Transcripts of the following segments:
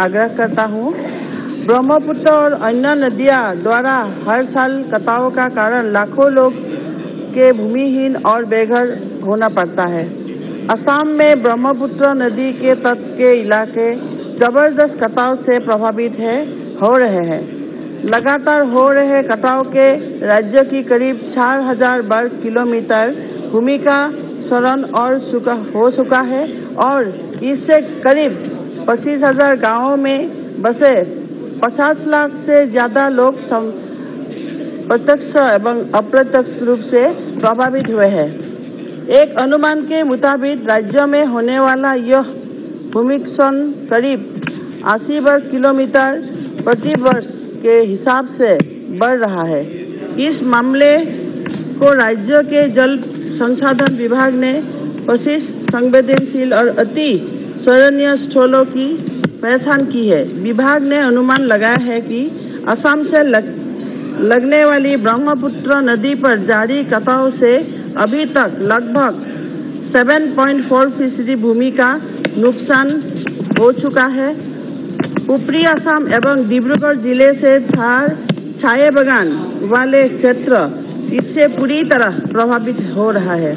आग्रह करता हूँ। ब्रह्मपुत्र और अन्य नदियाँ द्वारा हर साल कटाव का कारण लाखों लोग के भूमिहीन और बेघर होना पड़ता है। असम में ब्रह्मपुत्र नदी के तट के इलाके ज़बरदस्त कटाव से प्रभावित है, हो रहे हैं। लगातार हो रहे कटाव के राज्य की करीब चार हज़ार वर्ग किलोमीटर भूमि का शरण और सुका हो चुका है और इससे करीब पच्चीस हज़ार गाँवों में बसे पचास लाख से ज़्यादा लोग प्रत्यक्ष एवं अप्रत्यक्ष रूप से प्रभावित हुए हैं। एक अनुमान के मुताबिक राज्य में होने वाला यह भूमिक्षण करीब 80 वर्ग किलोमीटर प्रति वर्ष के हिसाब से बढ़ रहा है। इस मामले को राज्य के जल संसाधन विभाग ने पच्चीस संवेदनशील और अति शरणीय स्थलों की पहचान की है। विभाग ने अनुमान लगाया है कि असम से लग, लगने वाली ब्रह्मपुत्र नदी पर जारी कटाव से अभी तक लगभग 7.4 फ़ीसदी भूमि का नुकसान हो चुका है। ऊपरी असम एवं डिब्रूगढ़ ज़िले से थार छाए बगान वाले क्षेत्र इससे पूरी तरह प्रभावित हो रहा है।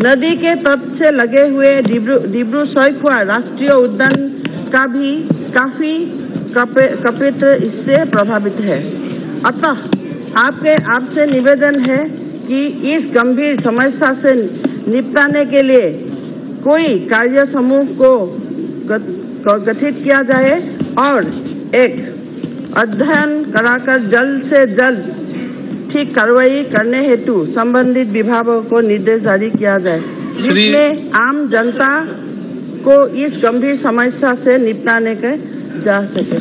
नदी के तट से लगे हुए डिब्रू सैखवा राष्ट्रीय उद्यान का भी काफ़ी कपित इससे प्रभावित है। अतः आपके, आपसे निवेदन है कि इस गंभीर समस्या से निपटाने के लिए कोई कार्य समूह को गठित किया जाए और एक अध्ययन कराकर जल्द से जल्द ठीक कार्रवाई करने हेतु संबंधित विभागों को निर्देश जारी किया जाए जिसमें आम जनता को इस गंभीर समस्या से निपटाने के जा सके।